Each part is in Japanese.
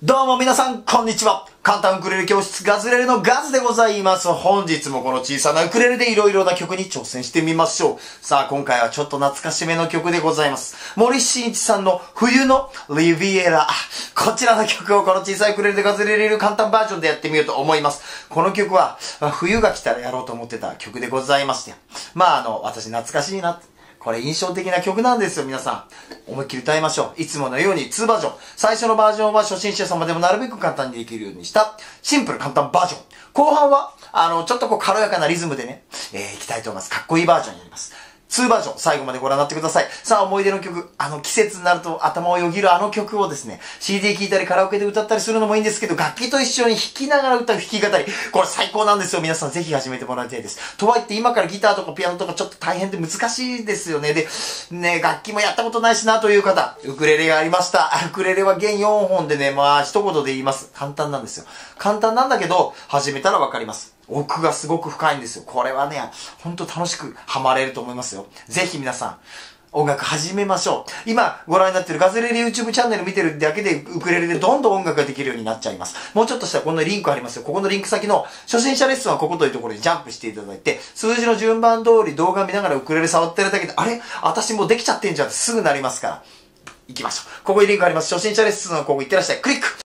どうも皆さん、こんにちは。簡単ウクレレ教室ガズレレのガズでございます。本日もこの小さなウクレレで色々な曲に挑戦してみましょう。さあ、今回はちょっと懐かしめの曲でございます。森進一さんの冬のリビエラ。こちらの曲をこの小さいウクレレでガズレレる簡単バージョンでやってみようと思います。この曲は、冬が来たらやろうと思ってた曲でございまして。まあ、あの、私懐かしいな。これ印象的な曲なんですよ、皆さん。思いっきり歌いましょう。いつものように2バージョン。最初のバージョンは初心者様でもなるべく簡単にできるようにした、シンプル簡単バージョン。後半は、あの、ちょっとこう軽やかなリズムでね、えー、いきたいと思います。かっこいいバージョンになります。2バージョン、最後までご覧になってください。さあ、思い出の曲、あの季節になると頭をよぎるあの曲をですね、CD 聴いたりカラオケで歌ったりするのもいいんですけど、楽器と一緒に弾きながら歌う弾き語り、これ最高なんですよ。皆さんぜひ始めてもらいたいです。とはいって今からギターとかピアノとかちょっと大変で難しいですよね。で、ね、楽器もやったことないしなという方、ウクレレがありました。ウクレレは弦4本でね、まあ一言で言います。簡単なんですよ。簡単なんだけど、始めたらわかります。奥がすごく深いんですよ。これはね、ほんと楽しくハマれると思いますよ。ぜひ皆さん、音楽始めましょう。今ご覧になってるガズレレ YouTube チャンネル見てるだけでウクレレでどんどん音楽ができるようになっちゃいます。もうちょっとしたらこのリンクありますよ。ここのリンク先の初心者レッスンはここというところにジャンプしていただいて、数字の順番通り動画見ながらウクレレ触ってるだけで、あれ？私もうできちゃってんじゃんってすぐなりますから。行きましょう。ここにリンクあります。初心者レッスンはここ行ってらっしゃい。クリック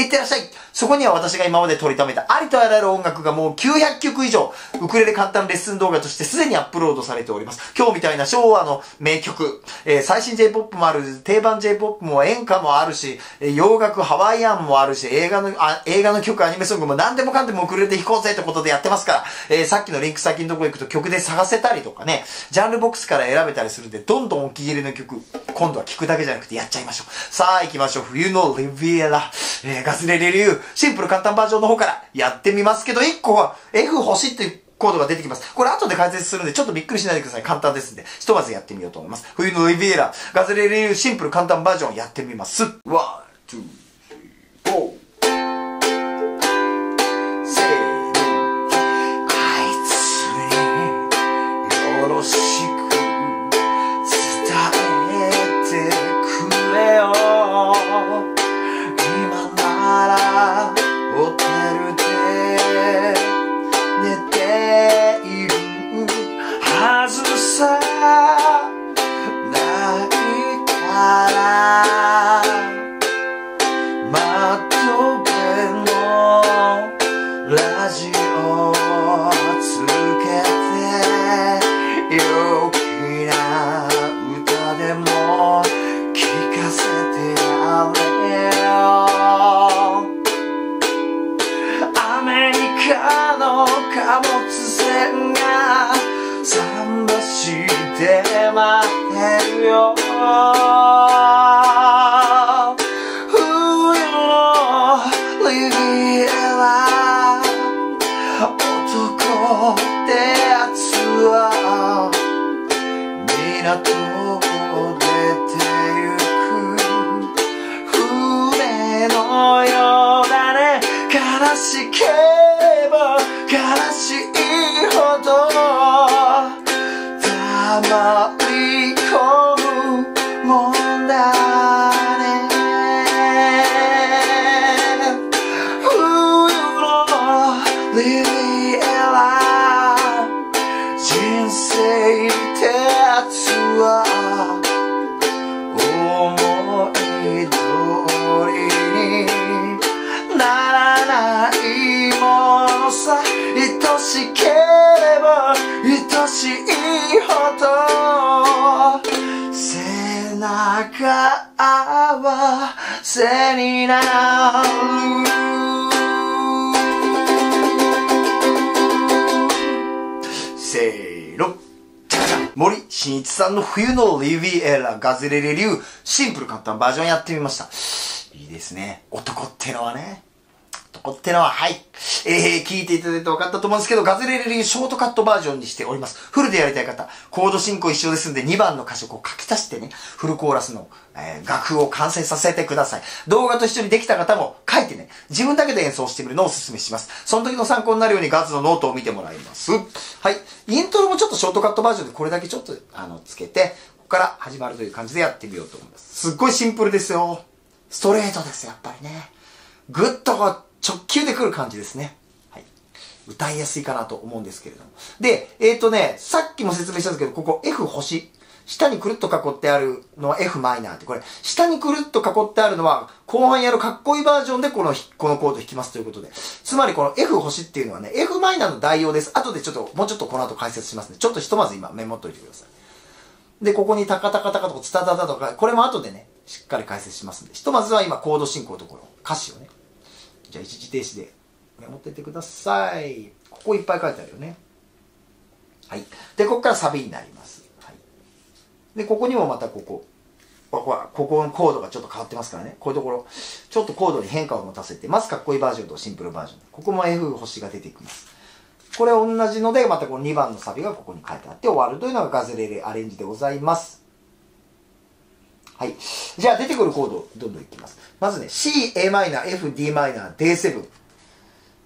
いってらっしゃいそこには私が今まで取りためたありとあらゆる音楽がもう900曲以上、ウクレレ簡単レッスン動画としてすでにアップロードされております。今日みたいな昭和の名曲、えー、最新 J-POP もある、定番 J-POP も演歌もあるし、洋楽、ハワイアンもあるし、映画の、あ映画の曲、アニメソングも何でもかんでもウクレレで弾こうぜってことでやってますから、えー、さっきのリンク先のとこ行くと曲で探せたりとかね、ジャンルボックスから選べたりするんで、どんどんお気に入りの曲、今度は聴くだけじゃなくてやっちゃいましょう。さあ行きましょう。冬のリビエラ、えー、ガズレレ流、シンプル簡単バージョンの方からやってみますけど、1個は F 欲しいっていうコードが出てきます。これ後で解説するんで、ちょっとびっくりしないでください。簡単ですんで。ひとまずやってみようと思います。冬のリビエラ、ガズレレ流シンプル簡単バージョンやってみます。 One、Two、Threeー、フォー。なわせになるせーの森進一さんの冬のリビエラガズレレ流。シンプル簡単バージョンやってみました。いいですね。男ってのはね。ってのは、はい。えー、聞いていただいて分かったと思うんですけど、ガズレレ流ショートカットバージョンにしております。フルでやりたい方、コード進行一緒ですんで、2番の歌詞を書き足してね、フルコーラスの、えー、楽譜を完成させてください。動画と一緒にできた方も書いてね、自分だけで演奏してみるのをお勧めします。その時の参考になるようにガズのノートを見てもらいます。はい。イントロもちょっとショートカットバージョンでこれだけちょっと、あの、つけて、ここから始まるという感じでやってみようと思います。すっごいシンプルですよ。ストレートです、やっぱりね。ぐっとこう直球で来る感じですね。はい。歌いやすいかなと思うんですけれども。で、えっ、ー、とね、さっきも説明したんですけど、ここ F 星。下にくるっと囲ってあるのは F マイナーって、これ、下にくるっと囲ってあるのは、後半やるかっこいいバージョンでこの、このコード弾きますということで。つまりこの F 星っていうのはね、F マイナーの代用です。後でちょっと、もうちょっとこの後解説しますね。ちょっとひとまず今メモっといてください。で、ここにタカタカタカとかツタタタとか、これも後でね、しっかり解説しますんで。ひとまずは今コード進行のところ、歌詞をね。じゃあ一時停止でメモっててください。ここいっぱい書いてあるよね。はい。で、ここからサビになります。はい。で、ここにもまたここ。ここは、ここのコードがちょっと変わってますからね。こういうところ、ちょっとコードに変化を持たせて、まずかっこいいバージョンとシンプルバージョン。ここも F 星が出てきます。これ同じので、またこの2番のサビがここに書いてあって終わるというのがガズレレアレンジでございます。はい。じゃあ出てくるコード、どんどんいきます。まずね、C、a マイナー、F、d マイナー、D7、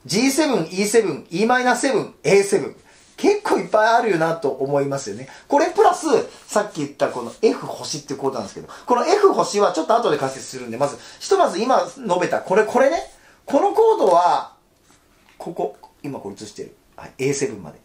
G7、E7、e マイナー7、A7。結構いっぱいあるよなと思いますよね。これプラス、さっき言ったこの F 星っていうコードなんですけど、この F 星はちょっと後で解説するんで、まず、ひとまず今述べた、これ、これね、このコードは、ここ、今これ映してる。はい、A7 まで。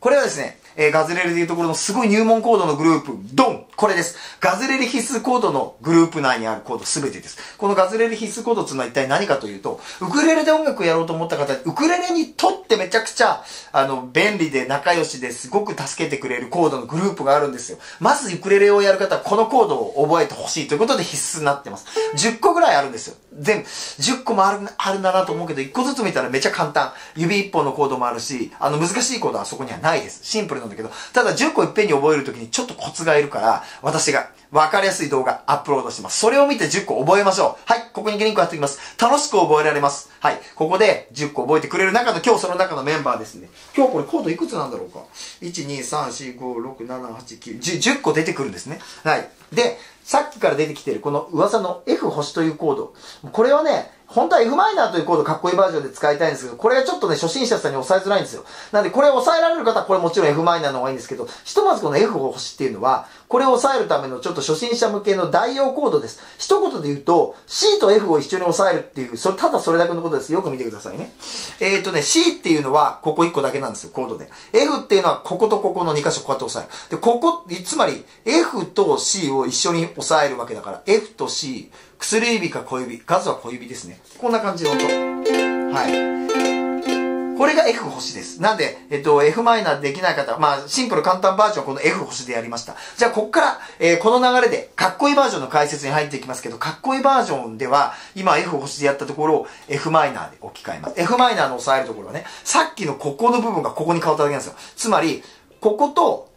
これはですね、えー、ガズレレでいうところのすごい入門コードのグループ、ドンこれです。ガズレレ必須コードのグループ内にあるコードすべてです。このガズレレ必須コードっていうのは一体何かというと、ウクレレで音楽をやろうと思った方、ウクレレにとってめちゃくちゃ、あの、便利で仲良しですごく助けてくれるコードのグループがあるんですよ。まずウクレレをやる方はこのコードを覚えてほしいということで必須になってます。10個ぐらいあるんですよ。全部、10個もある、あるんだなと思うけど、1個ずつ見たらめちゃ簡単。指1本のコードもあるし、あの、難しいコードはそこにはないないです。シンプルなんだけど、ただ10個いっぺんに覚えるときにちょっとコツがいるから、私が分かりやすい動画アップロードしてます。それを見て10個覚えましょう。はい、ここにリンク貼っておきます。楽しく覚えられます。はい、ここで10個覚えてくれる中の今日その中のメンバーですね。今日これコードいくつなんだろうか ?1、2、3、4、5、6、7、8、9、10、10個出てくるんですね。はい。で、さっきから出てきてるこの噂の F 星というコード。これはね、本当は f マイナーというコードかっこいいバージョンで使いたいんですけど、これがちょっとね、初心者さんに押さえづらいんですよ。なんで、これを抑えられる方はこれもちろん f マイナーの方がいいんですけど、ひとまずこの F を欲しいっていうのは、これを抑えるためのちょっと初心者向けの代用コードです。一言で言うと、C と F を一緒に抑えるっていう、それ、ただそれだけのことです。よく見てくださいね。えっ、ー、とね、C っていうのは、ここ1個だけなんですよ、コードで。F っていうのは、こことここの2箇所こうやって押さえる。で、ここ、つまり、F と C を一緒に押さえるわけだから、F と C、薬指か小指、数は小指ですね。こんな感じの音。はい。これが F 星です。なんで、えっと、F マイナーできない方、まあ、シンプル簡単バージョンこの F 星でやりました。じゃあ、こっから、えー、この流れで、かっこいいバージョンの解説に入っていきますけど、かっこいいバージョンでは、今 F 星でやったところを F マイナーで置き換えます。F マイナーの押さえるところはね、さっきのここの部分がここに変わっただけなんですよ。つまり、ここと、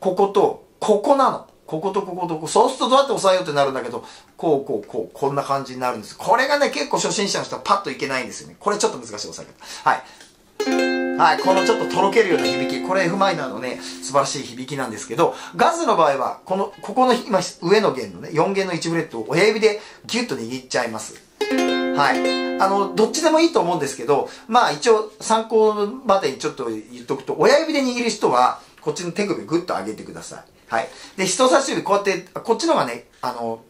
ここと、ここなの。こことこことこそうするとどうやって押さえようってなるんだけど、こうこうこう、こんな感じになるんです。これがね、結構初心者の人はパッといけないんですよね。これちょっと難しい押さえ方。はい。はい、このちょっととろけるような響き。これ F マイナーのね、素晴らしい響きなんですけど、ガズの場合は、この、ここの今、上の弦のね、4弦の1フレットを親指でギュッと握っちゃいます。はい。あの、どっちでもいいと思うんですけど、まあ一応参考までにちょっと言っとくと、親指で握る人は、こっちの手首グッと上げてください。はい。で、人差し指こうやって、こっちのがね、あの、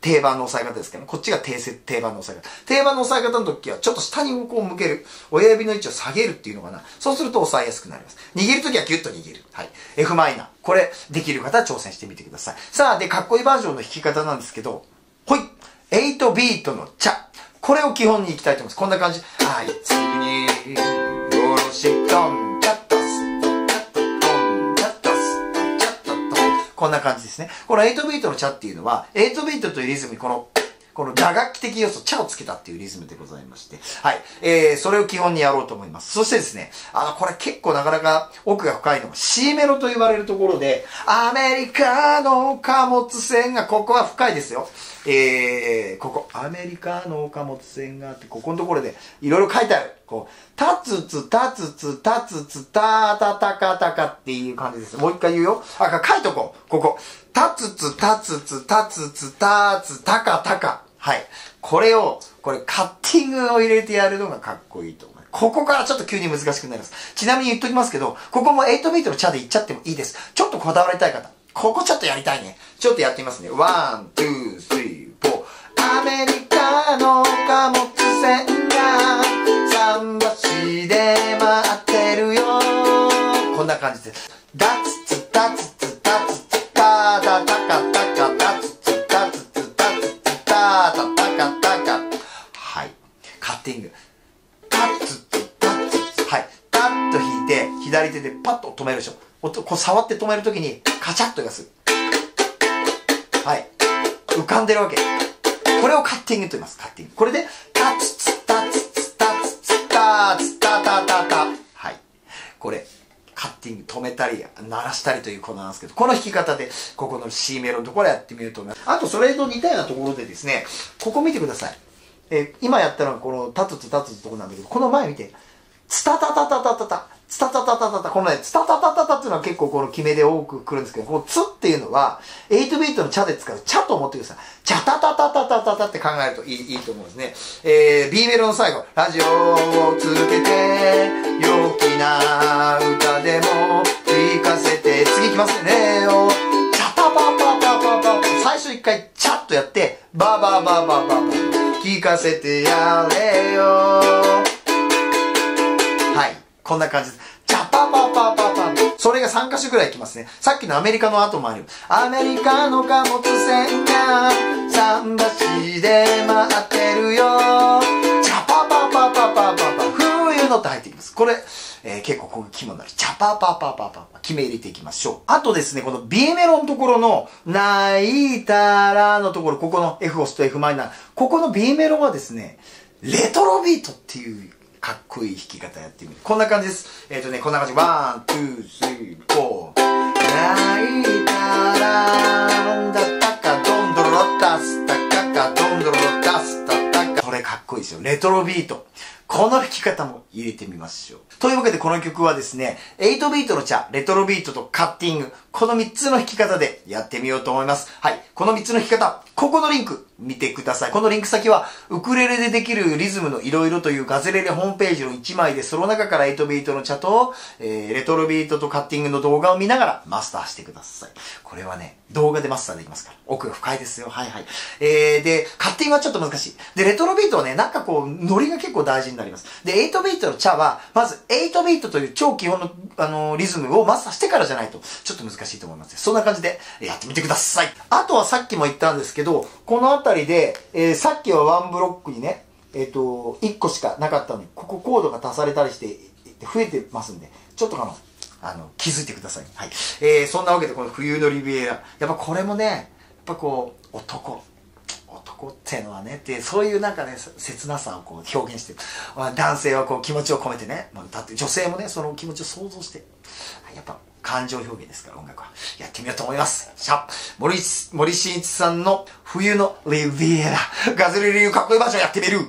定番の押さえ方ですけど、こっちが定定番の押さえ方。定番の押さえ方の時は、ちょっと下にこう向ける。親指の位置を下げるっていうのかな。そうすると押さえやすくなります。握る時はギュッと握る。はい。F マイナー。これ、できる方は挑戦してみてください。さあ、で、かっこいいバージョンの弾き方なんですけど、ほい !8 ビートの茶。これを基本にいきたいと思います。こんな感じ。あいつに、よろしとこんな感じですね。この8ビートのチャっていうのは、8ビートというリズムにこの、この打楽器的要素、チャをつけたっていうリズムでございまして。はい。えー、それを基本にやろうと思います。そしてですね、あの、これ結構なかなか奥が深いのが C メロと言われるところで、アメリカの貨物船が、ここは深いですよ。えー、ここ、アメリカの貨物船があって、ここのところで、いろいろ書いてある。こう、たつつ、たつつ、たつつ、たたたかたかっていう感じです。もう一回言うよ。あ、書いとこう。ここ。たつつ、たつつ、たつつ、たつ、たかたか。はい。これを、これカッティングを入れてやるのがかっこいいと思う。ここからちょっと急に難しくなります。ちなみに言っときますけど、ここも8ビートのチャでいっちゃってもいいです。ちょっとこだわりたい方。ここちょっとやりたいね。ちょっとやってみますね。 One、Two、Three、Foォー。アメリカの貨物感じです。ダツツダツツダツツタタタカタカダツツダツツダツツタタタカタカ。はい。カッティング。タツツダツツ。はい。タッと引いて、左手でパッと止めるでしょ。音こう触って止めるときにカチャッとがす。はい。浮かんでるわけ。これをカッティングと言います。カッティング。これで、タツツタツツタツツタツタタタタ。はい。これ、ティング止めたり、鳴らしたりということなんですけど、この弾き方で、ここの C メロのところやってみると思います。あと、それと似たようなところでですね、ここ見てください。えー、今やったのはこのタツツタツツところなんだけど、この前見て、ツタタタタタタタ。ツタタタタタタ、このね、ツタタタタタっていうのは結構この決めで多く来るんですけど、このツっていうのは、8ビートのチャで使うチャと思ってください。チャタタタタタタタって考えるといいいいと思うんですね。えー、B メロの最後、ラジオを続けて、陽気な歌でも聞かせて、次いきますね。よ。チャパパパパパパ最初一回チャッとやって、ババババババ聞かせてやれよ。こんな感じです。ジャパパパパパそれが3箇所ぐらいいきますね。さっきのアメリカの後もあるよ。アメリカの貨物船が桟橋で待ってるよ。ジャパパパパパパパ冬のって入ってきます。これ、えー、結構こう肝になる。チャパパパパパパ決め入れていきましょう。あとですね、この B メロのところの泣いたらのところ、ここの F 星と F マイナー。ここの B メロはですね、レトロビートっていうかっこいい弾き方やってみる。こんな感じです。えっ、ー、とね、こんな感じ。 One、Two、Three、Four。泣いたらんだったか、ドンドロタスタカカ、ドンドロタスタタカ。これかっこいいですよ。レトロビート。この弾き方も入れてみましょう。というわけでこの曲はですね、8ビートの茶、レトロビートとカッティング、この3つの弾き方でやってみようと思います。はい。この3つの弾き方、ここのリンク、見てください。このリンク先は、ウクレレでできるリズムのいろいろというガゼレレホームページの1枚で、その中から8ビートの茶と、えー、レトロビートとカッティングの動画を見ながらマスターしてください。これはね、動画でマスターできますから。奥が深いですよ。はいはい。えー、で、カッティングはちょっと難しい。で、レトロビートはね、なんかこう、ノリが結構大事になります。で、8ビートの茶は、まず8ビートという超基本の、あのー、リズムをマスターしてからじゃないと、ちょっと難しいと思います。そんな感じでやってみてください。あとはさっきも言ったんですけど、この辺りで、えー、さっきはワンブロックにね、えっ、ー、と、1個しかなかったのに、ここコードが足されたりして、増えてますんで、ちょっとあの、あの、気づいてください。はい。えー、そんなわけでこの冬のリビエラ、やっぱこれもね、やっぱこう、男、男っていうのはねってそういうなんかね切なさをこう表現して男性はこう気持ちを込めてね歌って女性もねその気持ちを想像してやっぱ感情表現ですから音楽は。やってみようと思います。シャ森森進一さんの冬のリビエラ。ガズレリューかっこいいバージョンやってみる。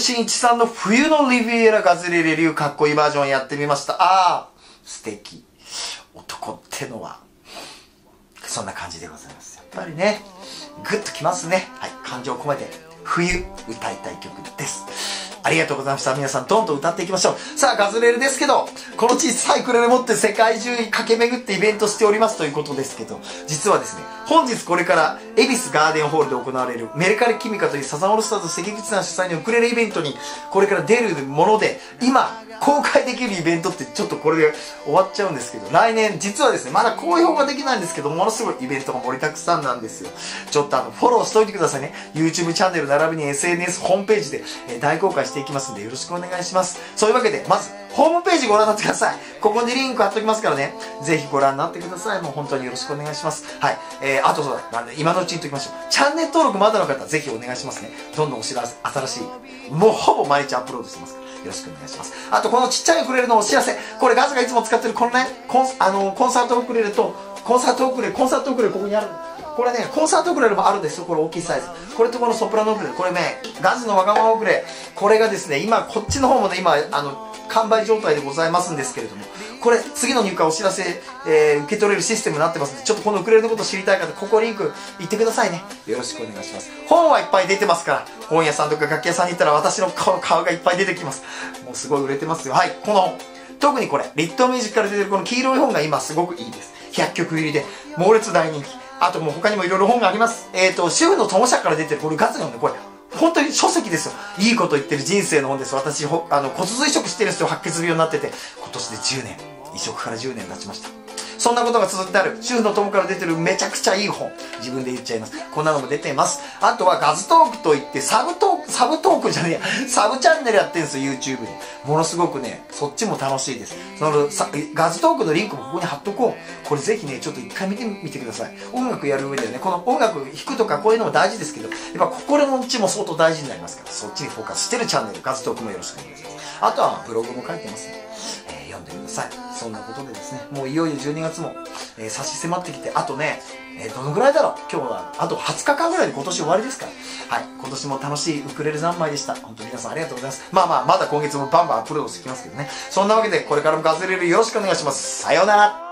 森進一さんの冬のリビエラガズレレ流かっこいいバージョンやってみました。ああ、素敵。男ってのは、そんな感じでございます。やっぱりね、グッときますね。はい、感情を込めて、冬、歌いたい曲です。ありがとうございました。皆さん、どんどん歌っていきましょう。さあ、ガズレレですけど、この小さいクレレ持って世界中に駆け巡ってイベントしておりますということですけど、実はですね、本日これから、恵比寿ガーデンホールで行われる、メルカリキミカというサザンオールスターズ関口さん主催のウクレレイベントに、これから出るもので、今、公開できるイベントってちょっとこれで終わっちゃうんですけど、来年、実はですね、まだ公表ができないんですけど、ものすごいイベントが盛りだくさんなんですよ。ちょっとあの、フォローしといてくださいね。YouTube チャンネル並びに SNS ホームページで、え大公開していきますんで、よろしくお願いします。そういうわけで、まず、ホームページご覧になってください。ここにリンク貼っときますからね。ぜひご覧になってください。もう本当によろしくお願いします。はい。えー、あとそうだ、なんで、今のうちにときましょう。チャンネル登録まだの方、ぜひお願いしますね。どんどんお知らせ、新しい、もうほぼ毎日アップロードしてますから。よろしくお願いします。あと、このちっちゃいウクレレのお知らせ。これガズがいつも使ってるこのね、コンあの、コンサートウクレレと、コンサートウクレレ、コンサートウクレレここにある。これね、コンサートウクレレもあるんですよ。これ大きいサイズ。これとこのソプラノウクレレ。これね、ガズのわがままウクレレ。これがですね、今、こっちの方もね、今、あの、完売状態でございますんですけれども、これ、次の入荷お知らせ、えー受け取れるシステムになってますんで、ちょっとこのウクレレのこと知りたい方、ここリンク行ってくださいね。よろしくお願いします。本はいっぱい出てますから、本屋さんとか楽器屋さんに行ったら私の顔顔がいっぱい出てきます。もうすごい売れてますよ。はい、この本。特にこれ、リットミュージックから出てるこの黄色い本が今すごくいいです。100曲入りで、猛烈大人気。あともう他にもいろいろ本があります。えっ、ー、と、主婦の友社から出てる、これガツの本で、これ、本当に書籍ですよ。いいこと言ってる人生の本です。私、あの骨髄移植してるんですよ。白血病になってて。今年で10年。移植から10年経ちました。そんなことが続いてある。主婦の友から出てるめちゃくちゃいい本。自分で言っちゃいます。こんなのも出てます。あとはガズトークといって、サブトーク、サブトークじゃねえや。サブチャンネルやってるんですよ、YouTube に。ものすごくね、そっちも楽しいです。その、ガズトークのリンクもここに貼っとこう。これぜひね、ちょっと一回見てみてください。音楽やる上でね、この音楽弾くとかこういうのも大事ですけど、やっぱ心の内も相当大事になりますから、そっちにフォーカスしてるチャンネル、ガズトークもよろしくお願いします。あとはブログも書いてますね。んでください。そんなことでですね、もういよいよ12月も、えー差し迫ってきて、あとね、えーどのぐらいだろう今日は、あと20日間ぐらいで今年終わりですから。はい。今年も楽しいウクレレ三昧でした。本当に皆さんありがとうございます。まあまあ、まだ今月もバンバンアップロードしてきますけどね。そんなわけで、これからもガズレレよろしくお願いします。さようなら。